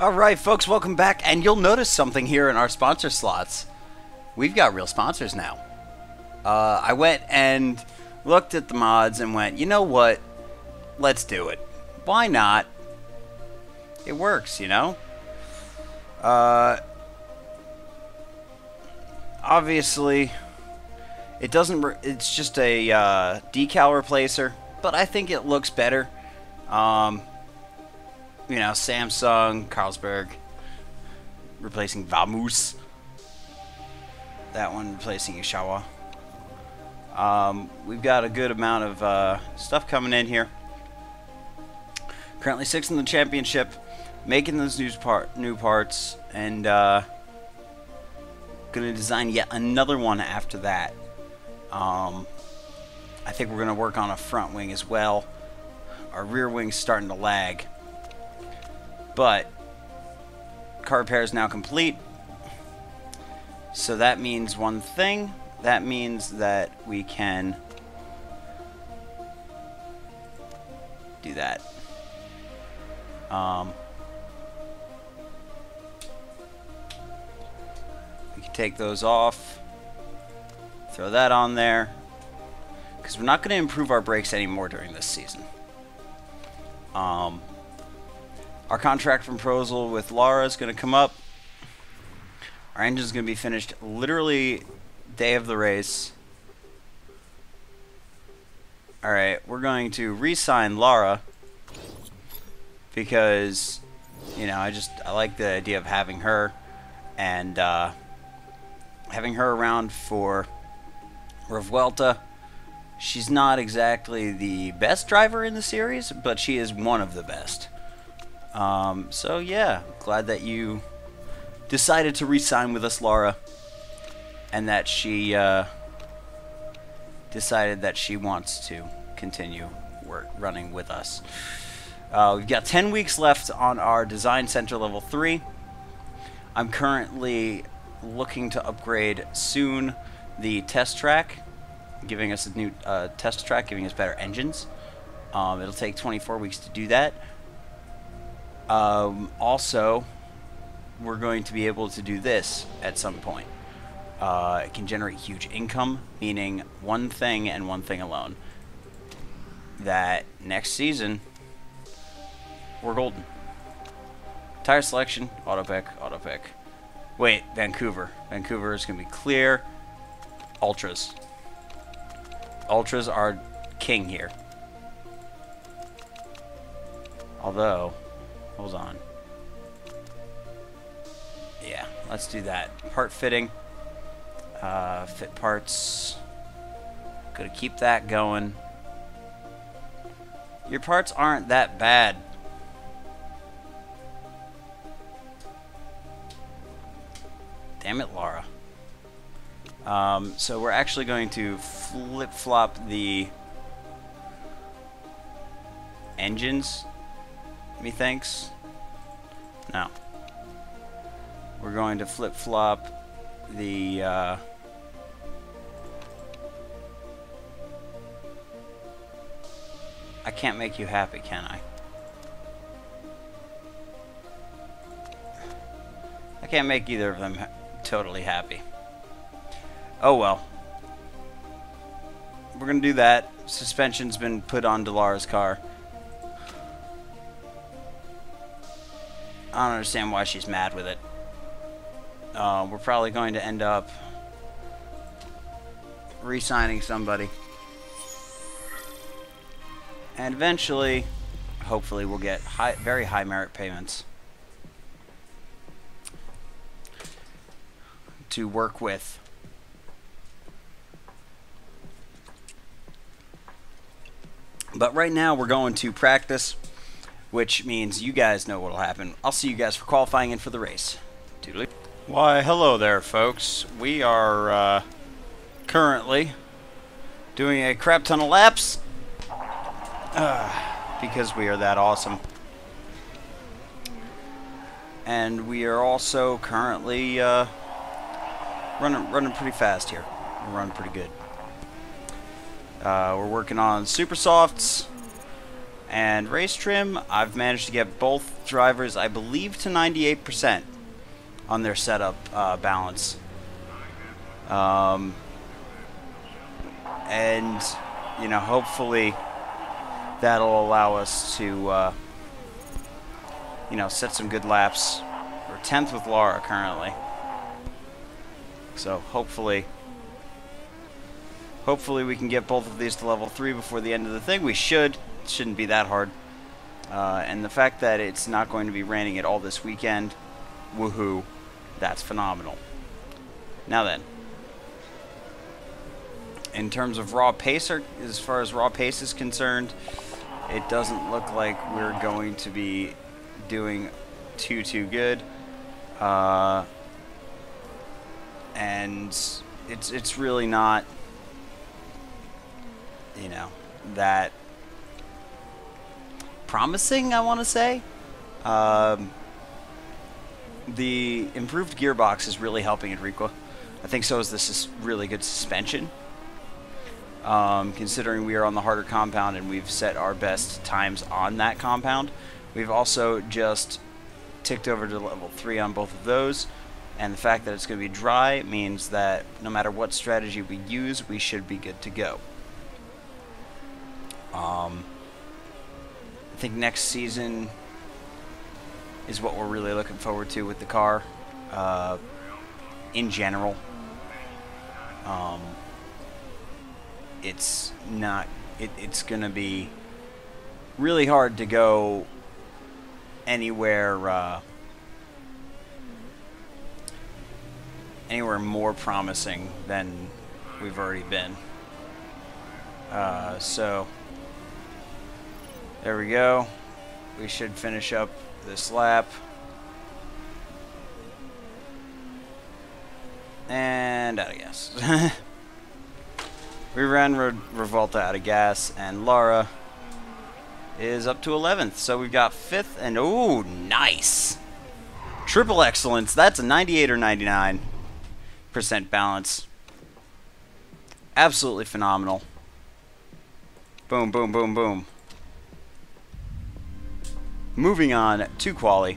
Alright, folks, welcome back. And you'll notice something here in our sponsor slots. We've got real sponsors now. Uh, I went and looked at the mods and went, you know what? Let's do it. Why not? It works, you know? Uh, obviously, it doesn't. it's just a uh, decal replacer, but I think it looks better. Um, you know, Samsung, Carlsberg, replacing Vamus. That one replacing Ishawa. Um, we've got a good amount of uh, stuff coming in here. Currently sixth in the championship, making those new, part, new parts, and uh, going to design yet another one after that. Um, I think we're going to work on a front wing as well. Our rear wing's starting to lag. But car repair is now complete. So that means one thing. That means that we can do that. Um, we can take those off. Throw that on there. Because we're not going to improve our brakes anymore during this season. Um, our contract proposal with Lara is going to come up. Our engine is going to be finished literally day of the race. Alright, we're going to re-sign Lara because, you know, I just, I like the idea of having her and uh, having her around for Revuelta. She's not exactly the best driver in the series, but she is one of the best. Um, so yeah, glad that you decided to re-sign with us, Laura, and that she uh, decided that she wants to continue work running with us. Uh, we've got 10 weeks left on our Design Center Level 3. I'm currently looking to upgrade soon the test track, giving us a new uh, test track, giving us better engines. Um, it'll take 24 weeks to do that. Um, also, we're going to be able to do this at some point. Uh, it can generate huge income, meaning one thing and one thing alone. That next season, we're golden. Tire selection, auto pick, auto pick. Wait, Vancouver. Vancouver is going to be clear. Ultras. Ultras are king here. Although, Hold on. Yeah, let's do that. Part fitting. Uh, fit parts. Gonna keep that going. Your parts aren't that bad. Damn it, Laura. Um, so we're actually going to flip-flop the engines methinks. No. We're going to flip-flop the... Uh, I can't make you happy, can I? I can't make either of them ha totally happy. Oh well. We're going to do that. Suspension's been put on Delara's car. I don't understand why she's mad with it. Uh, we're probably going to end up re-signing somebody. And eventually, hopefully, we'll get high, very high merit payments to work with. But right now, we're going to practice which means you guys know what'll happen. I'll see you guys for qualifying and for the race. Why, hello there, folks. We are uh, currently doing a crap ton of laps uh, because we are that awesome. And we are also currently uh, running running pretty fast here. We're running pretty good. Uh, we're working on super softs And race trim, I've managed to get both drivers, I believe, to 98% on their setup uh, balance. Um, and, you know, hopefully that'll allow us to, uh, you know, set some good laps. We're 10th with Laura currently. So hopefully, hopefully we can get both of these to level 3 before the end of the thing. We should. Shouldn't be that hard. Uh, and the fact that it's not going to be raining at all this weekend, woohoo, that's phenomenal. Now then, in terms of raw pace, or as far as raw pace is concerned, it doesn't look like we're going to be doing too too good. Uh, and it's it's really not, you know, that promising. I want to say. Um, the improved gearbox is really helping Enrico. I think so is this really good suspension. Um, considering we are on the harder compound and we've set our best times on that compound. We've also just ticked over to level 3 on both of those. And the fact that it's going to be dry means that no matter what strategy we use, we should be good to go. Um, think next season is what we're really looking forward to with the car uh, in general. Um, it's not it, it's going to be really hard to go anywhere uh, anywhere more promising than we've already been. Uh, so there we go. We should finish up this lap. And out of gas. We ran Re Revuelta out of gas, and Lara is up to 11th. So we've got 5th, and oh, nice. Triple excellence. That's a 98 or 99% balance. Absolutely phenomenal. Boom, boom, boom, boom. Moving on to quali.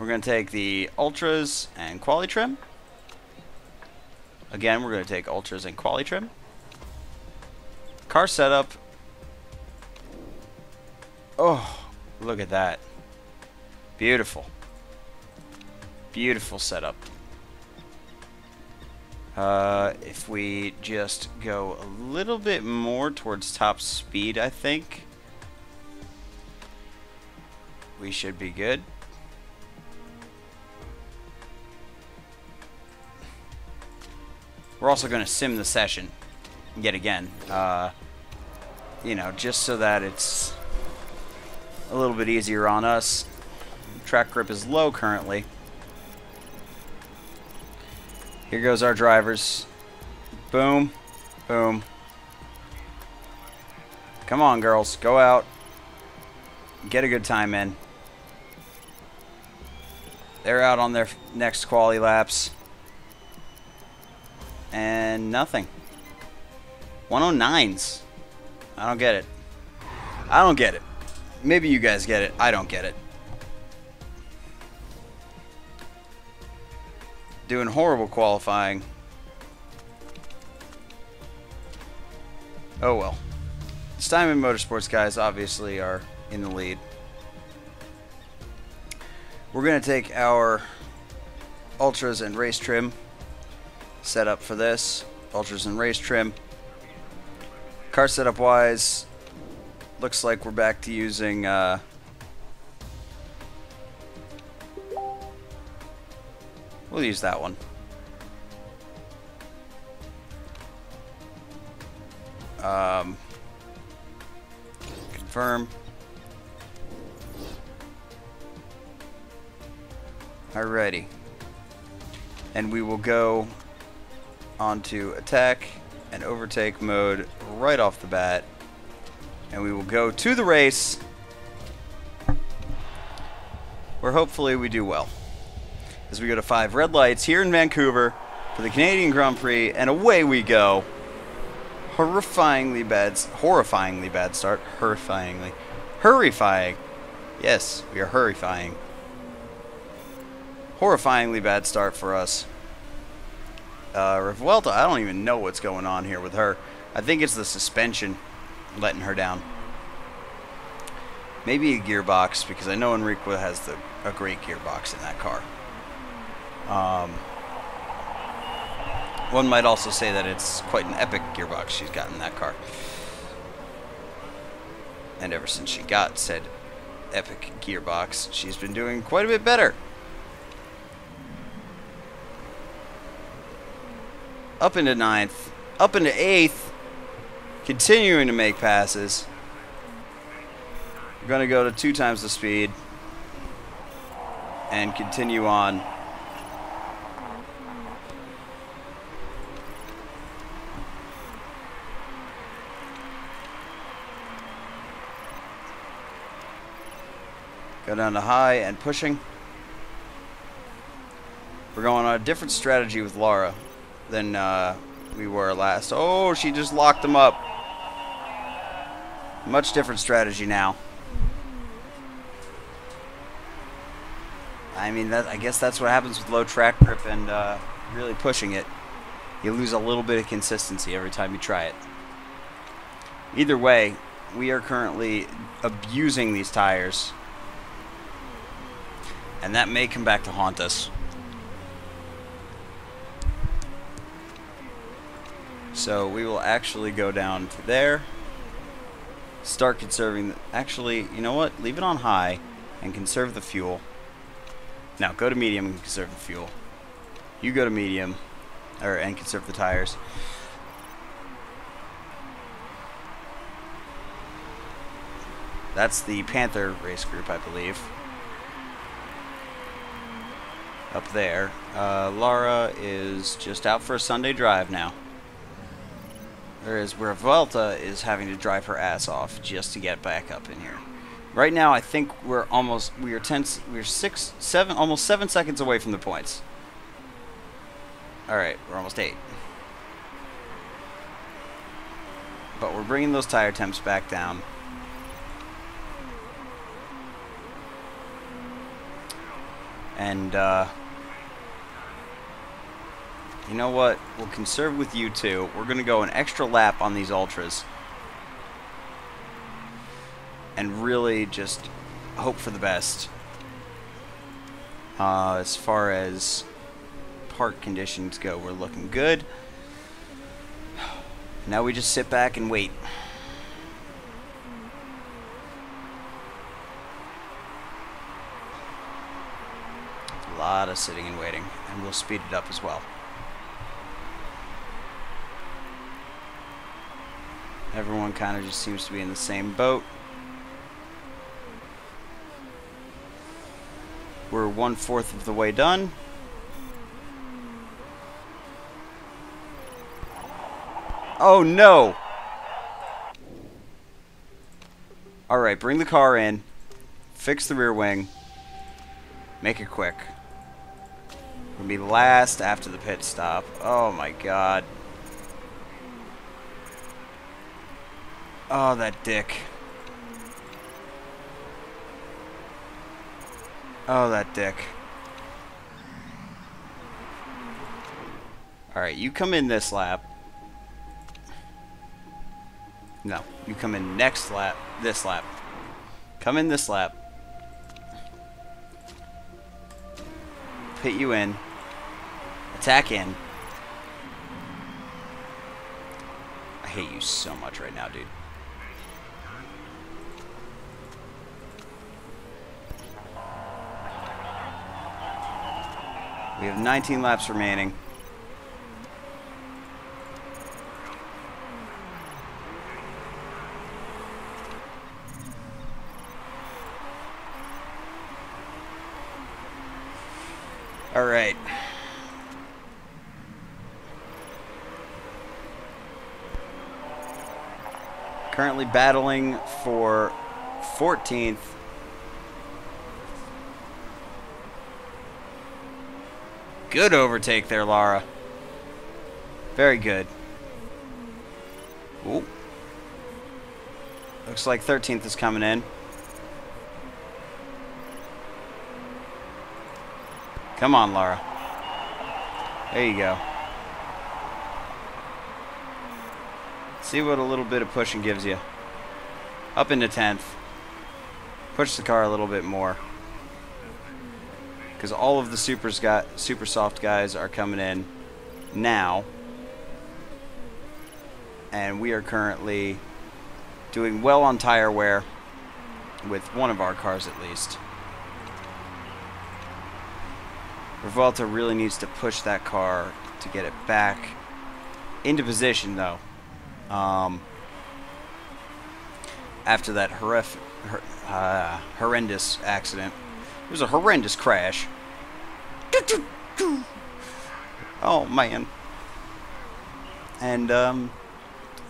We're going to take the Ultras and Quali Trim. Again, we're going to take Ultras and Quali Trim. Car setup. Oh, look at that. Beautiful. Beautiful setup. Uh, if we just go a little bit more towards top speed, I think we should be good. We're also going to sim the session yet again. Uh, you know, just so that it's a little bit easier on us. Track grip is low currently. Here goes our drivers. Boom. Boom. Come on, girls. Go out. Get a good time in. They're out on their next quality laps and nothing. 109s. I don't get it. I don't get it. Maybe you guys get it. I don't get it. Doing horrible qualifying. Oh well. Steinman Motorsports guys obviously are in the lead. We're going to take our Ultras and race trim setup for this. Ultras and race trim. Car setup wise, looks like we're back to using uh, We'll use that one. Um, confirm. Alrighty. And we will go onto attack and overtake mode right off the bat. And we will go to the race where hopefully we do well. As we go to five red lights here in Vancouver for the Canadian Grand Prix, and away we go. horrifyingly bad, horrifyingly bad start. Horrifyingly, hurryfying. Yes, we are hurryfying. Horrifyingly bad start for us. Uh, Revuelta, I don't even know what's going on here with her. I think it's the suspension letting her down. Maybe a gearbox, because I know Enrique has the, a great gearbox in that car. Um, one might also say that it's quite an epic gearbox she's got in that car. And ever since she got said epic gearbox, she's been doing quite a bit better. Up into ninth, up into eighth, continuing to make passes. We're going to go to two times the speed and continue on. Go down to high and pushing. We're going on a different strategy with Laura than uh, we were last. Oh, she just locked them up. Much different strategy now. I mean, that I guess that's what happens with low track grip and uh, really pushing it. You lose a little bit of consistency every time you try it. Either way, we are currently abusing these tires and that may come back to haunt us. So we will actually go down to there. Start conserving. Actually, you know what? Leave it on high and conserve the fuel. Now go to medium and conserve the fuel. You go to medium, or and conserve the tires. That's the Panther race group, I believe up there. Uh, Laura is just out for a Sunday drive now. Whereas where Revuelta is having to drive her ass off just to get back up in here. Right now, I think we're almost we are ten we're six seven almost seven seconds away from the points. All right, we're almost eight. But we're bringing those tire temps back down. And uh, you know what? We'll conserve with you too. We're going to go an extra lap on these Ultras. And really just hope for the best. Uh, as far as park conditions go, we're looking good. Now we just sit back and wait. A lot of sitting and waiting, and we'll speed it up as well. Everyone kind of just seems to be in the same boat. We're one fourth of the way done. Oh no! Alright, bring the car in. Fix the rear wing. Make it quick. We'll be last after the pit stop. Oh my god. Oh, that dick. Oh, that dick. Alright, you come in this lap. No, you come in next lap. This lap. Come in this lap. Pit you in. Attack in. I hate you so much right now, dude. We have 19 laps remaining. All right. Currently battling for 14th Good overtake there, Lara. Very good. Ooh. Looks like 13th is coming in. Come on, Lara. There you go. See what a little bit of pushing gives you. Up into 10th. Push the car a little bit more. Because all of the supers got super soft guys are coming in now. And we are currently doing well on tire wear with one of our cars at least. Revuelta really needs to push that car to get it back into position, though. Um, after that horrific, uh, horrendous accident. It was a horrendous crash. Oh, man. And, um,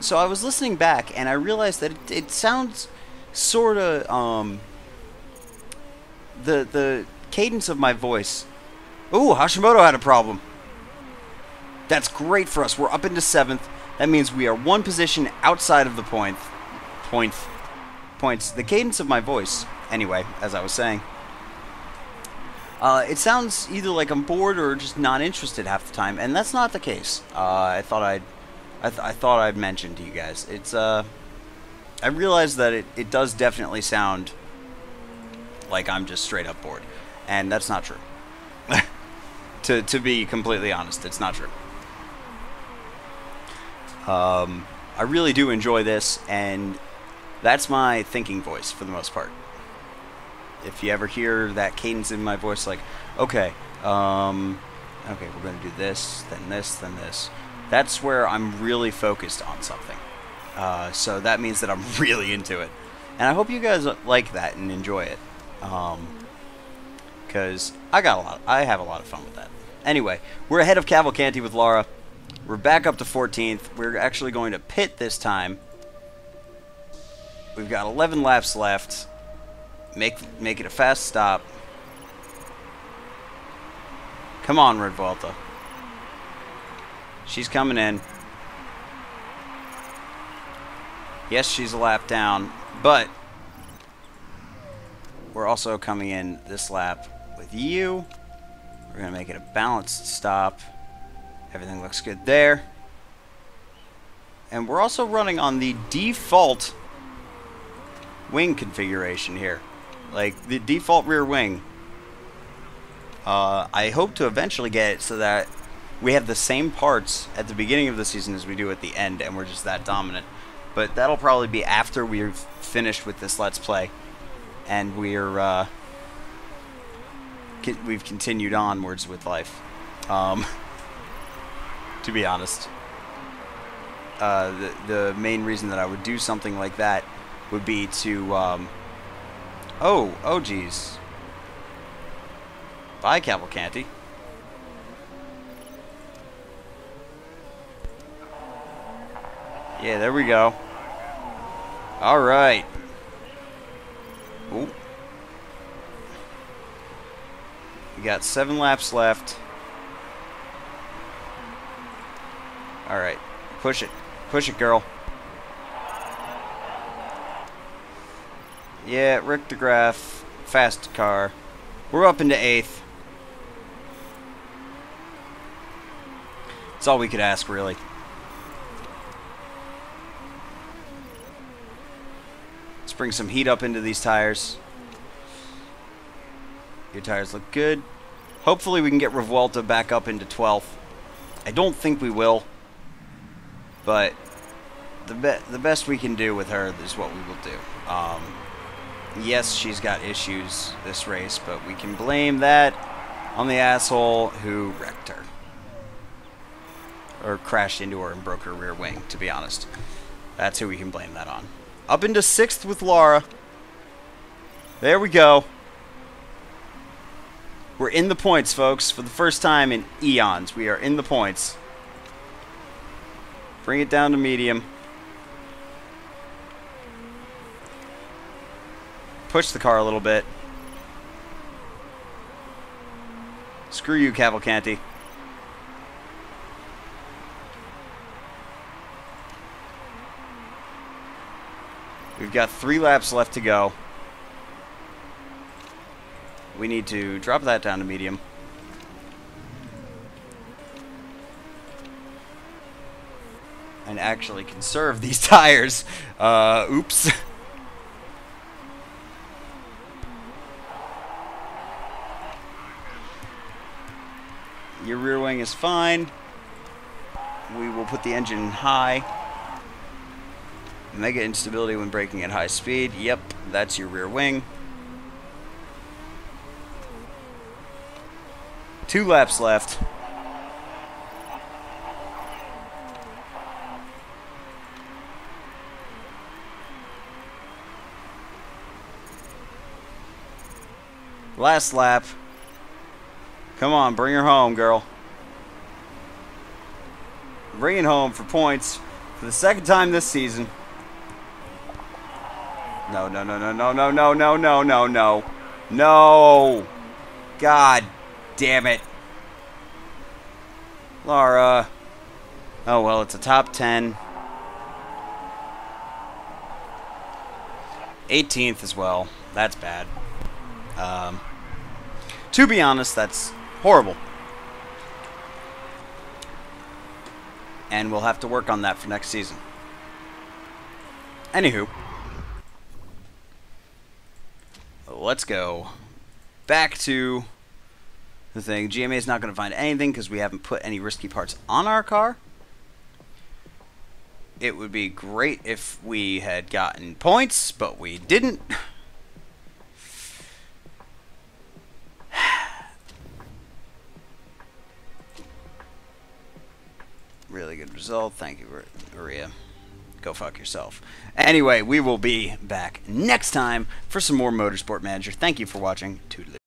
so I was listening back, and I realized that it, it sounds sort of, um, the, the cadence of my voice Ooh, Hashimoto had a problem. That's great for us. We're up into seventh. That means we are one position outside of the point. Point. Points. The cadence of my voice, anyway, as I was saying. Uh, it sounds either like I'm bored or just not interested half the time, and that's not the case. Uh, I thought I'd, I, th I, thought I'd mention to you guys. It's uh, I realize that it, it does definitely sound like I'm just straight up bored, and that's not true. to, to be completely honest. It's not true. Um, I really do enjoy this, and that's my thinking voice for the most part. If you ever hear that cadence in my voice, like, okay, um, okay, we're going to do this, then this, then this. That's where I'm really focused on something. Uh, so that means that I'm really into it. And I hope you guys like that and enjoy it. Because um, I got a lot, I have a lot of fun with that. Anyway, we're ahead of Cavalcanti with Laura. We're back up to 14th. We're actually going to pit this time. We've got 11 laps left. Make make it a fast stop. Come on, Revuelta. She's coming in. Yes, she's a lap down, but we're also coming in this lap with you. We're going to make it a balanced stop. Everything looks good there. And we're also running on the default wing configuration here. Like, the default rear wing. Uh, I hope to eventually get it so that we have the same parts at the beginning of the season as we do at the end, and we're just that dominant. But that'll probably be after we're finished with this Let's Play. And we're, uh, we've continued onwards with life. Um, to be honest, uh, the the main reason that I would do something like that would be to, um, oh, oh, geez, bye, Cavalcanti. Yeah, there we go. All right. Ooh. We got seven laps left. Alright. Push it. Push it, girl. Yeah, Rick DeGraff. Fast car. We're up into eighth. That's all we could ask, really. Let's bring some heat up into these tires. Your tires look good. Hopefully we can get Revuelta back up into 12th. I don't think we will. But the, be the best we can do with her is what we will do. Um, yes, she's got issues this race, but we can blame that on the asshole who wrecked her. Or crashed into her and broke her rear wing, to be honest. That's who we can blame that on. Up into 6th with Laura. There we go. We're in the points, folks. For the first time in eons, we are in the points. Bring it down to medium. Push the car a little bit. Screw you, Cavalcanti. We've got three laps left to go. We need to drop that down to medium. And actually conserve these tires. Uh, oops. Your rear wing is fine. We will put the engine high. Mega instability when braking at high speed. Yep, that's your rear wing. Two laps left. Last lap. Come on, bring her home, girl. Bring it home for points for the second time this season. No, no, no, no, no, no, no, no, no, no, no. No. God damn it. Laura. Oh, well, it's a top 10. 18th as well. That's bad. Um, to be honest, that's horrible. And we'll have to work on that for next season. Anywho. Let's go back to the thing. GMA is not going to find anything because we haven't put any risky parts on our car. It would be great if we had gotten points, but we didn't. result. Thank you, Maria. Go fuck yourself. Anyway, we will be back next time for some more Motorsport Manager. Thank you for watching. Toodaloo.